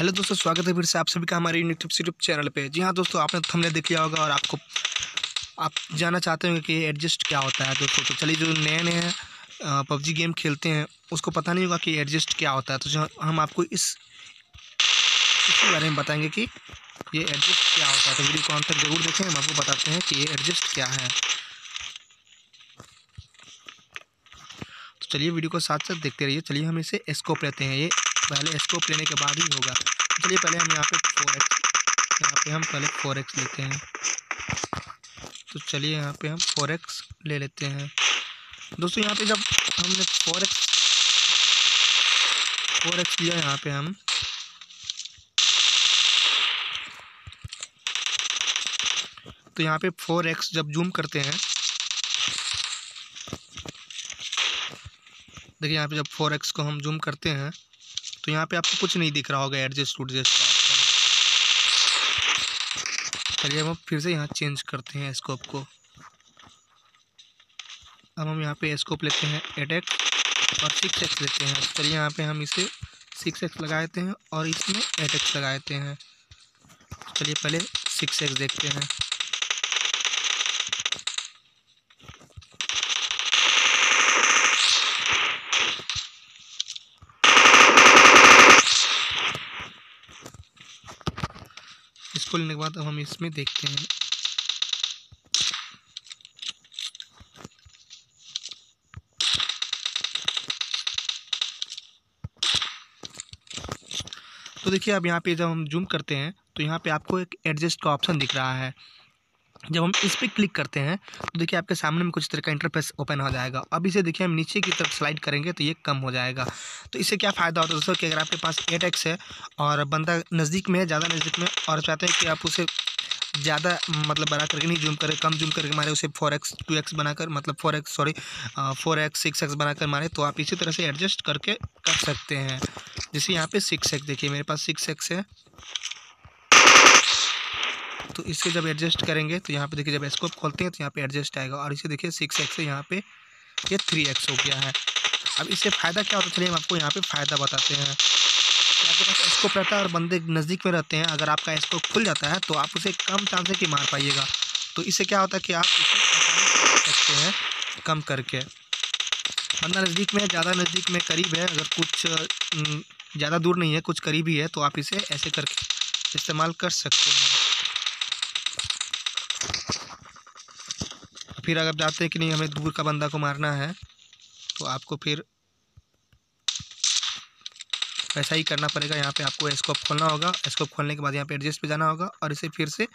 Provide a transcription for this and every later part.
Hello दोस्तों, स्वागत है फिर से आप सभी का हमारे यूट्यूब यूट्यूब चैनल पे। जी हाँ दोस्तों, आपने थंबनेल देख लिया होगा और आपको आप जानना चाहते होंगे कि एडजस्ट क्या होता है दोस्तों। तो चलिए जो नए नए पबजी गेम खेलते हैं, उसको पता नहीं होगा कि एडजस्ट क्या होता है। तो हम आपको इस इसके बारे में बताएँगे कि ये एडजस्ट क्या होता है। तो वीडियो को ज़रूर देखें, हम आपको बताते हैं कि ये एडजस्ट क्या है। तो चलिए वीडियो को साथ साथ देखते रहिए। चलिए हम इसे स्कोप लेते हैं। ये पहले स्कोप लेने के बाद ही होगा। चलिए पहले हम यहाँ पे फोर एक्स यहाँ पे हम पहले फोर एक्स लेते हैं। तो चलिए यहाँ पे हम फोर एक्स ले लेते हैं। दोस्तों, यहाँ पे जब हमने फोर एक्स फोर एक्स लिया यहाँ पे हम। तो यहाँ पे फोर एक्स जब जूम करते हैं, देखिए यहाँ पे जब फोर एक्स को हम जूम करते हैं तो यहाँ पे आपको कुछ नहीं दिख रहा होगा एडजस्ट उडजस्ट का चलिए हम फिर से यहाँ चेंज करते हैं स्कोप को। अब हम यहाँ पे स्कोप लेते हैं एट और सिक्स एक्स लेते हैं। चलिए यहाँ पे हम इसे सिक्स एक्स लगा देते हैं और इसमें एट लगा देते हैं। चलिए पहले सिक्स एक्स देखते हैं। इसको लेने के बाद अब हम इसमें देखते हैं। तो देखिए, अब यहाँ पे जब हम जूम करते हैं तो यहाँ पे आपको एक एडजस्ट का ऑप्शन दिख रहा है। जब हम इस पर क्लिक करते हैं तो देखिए आपके सामने में कुछ तरह का इंटरफेस ओपन हो जाएगा। अब इसे देखिए हम नीचे की तरफ़ स्लाइड करेंगे तो ये कम हो जाएगा। तो इससे क्या फ़ायदा होता है दोस्तों कि अगर आपके पास एट एक्स है और बंदा नज़दीक में है, ज़्यादा नज़दीक में, और चाहते हैं कि आप उसे ज़्यादा मतलब बड़ा करके नहीं जूम करें, कम जूम करके मारे, उसे फोर एक्स टू एक्स बनाकर मतलब four X sorry four X six X बनाकर मारे तो आप इसी तरह से एडजस्ट करके कर सकते हैं। जैसे यहाँ पे सिक्स एक्स देखिए मेरे पास सिक्स एक्स है। तो इसे जब एडजस्ट करेंगे तो यहाँ पे देखिए जब स्कोप खोलते हैं तो यहाँ पे एडजस्ट आएगा। और इसे देखिए सिक्स एक्स से यहाँ पे ये थ्री एक्स हो गया है। अब इससे फ़ायदा क्या होता है? चलिए हम आपको यहाँ पे फ़ायदा बताते हैं। कि आपके पास स्कोप रहता है और बंदे नज़दीक में रहते हैं। अगर आपका स्कोप खुल जाता है तो आप उसे कम चांस है कि मार पाइएगा। तो इससे क्या होता है कि आप उसे सकते हैं कम करके। बंदा नज़दीक में, ज़्यादा नज़दीक में करीब है। अगर कुछ ज़्यादा दूर नहीं है, कुछ करीब ही है तो आप इसे ऐसे करके इस्तेमाल कर सकते हैं। फिर अगर जाते हैं कि नहीं, हमें दूर का बंदा को मारना है तो आपको फिर ऐसा ही करना पड़ेगा। यहाँ पे आपको स्कोप खोलना होगा। स्कोप खोलने के बाद यहाँ पे एडजस्ट पे जाना होगा और इसे फिर से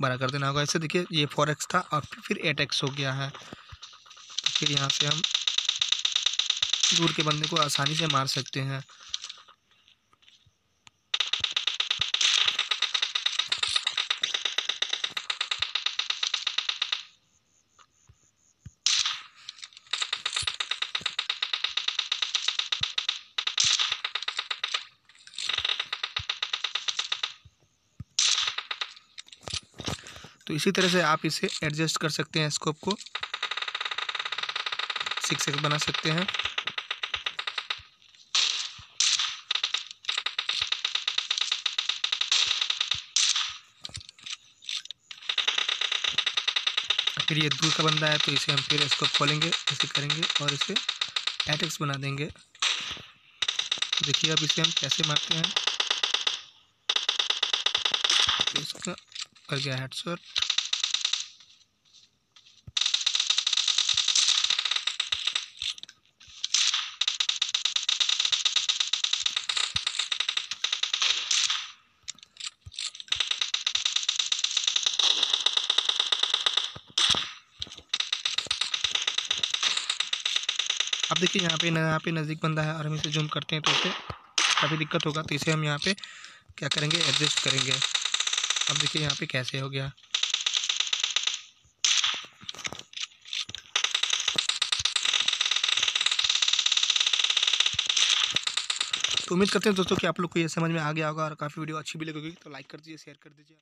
बड़ा कर देना होगा। ऐसे देखिए, ये फोर एक्स था और फिर एट एक्स हो गया है। तो फिर यहाँ से हम दूर के बंदे को आसानी से मार सकते हैं। तो इसी तरह से आप इसे एडजस्ट कर सकते हैं स्कोप को। सिक्स एक्स बना सकते हैं। फिर ये दूर का बंदा है तो इसे हम फिर इसको खोलेंगे ऐसे करेंगे और इसे एटेक्स बना देंगे। तो देखिए अब इसे हम कैसे मारते हैं। तो इसका कर गया हेडशॉट अब देखिए यहाँ पे यहाँ पे नज़दीक बंदा है, और हम इसे जूम करते हैं तो इसे काफ़ी दिक्कत होगा तो इसे हम यहाँ पे क्या करेंगे एडजस्ट करेंगे। अब देखिए यहाँ पे कैसे हो गया। तो उम्मीद करते हैं दोस्तों कि आप लोग को ये समझ में आ गया होगा और काफ़ी वीडियो अच्छी भी लगेगी तो लाइक कर दीजिए शेयर कर दीजिए।